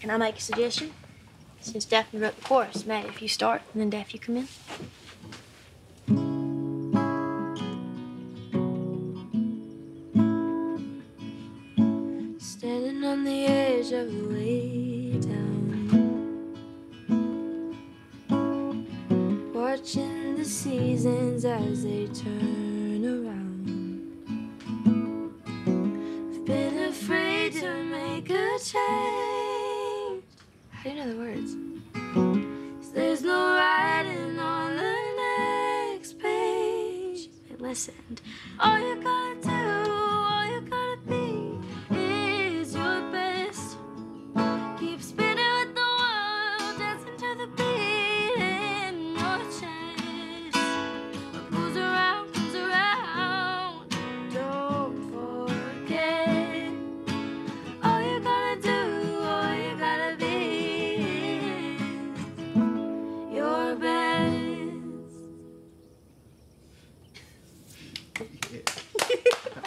Can I make a suggestion? Since Daphne wrote the chorus, Maddie, if you start, and then Daphne you come in. Standing on the edge of the way down, watching the seasons as they turn around. I've been afraid to make a change. How do you know the words? there's no writing on the next page. I listened. All you gotta do, best.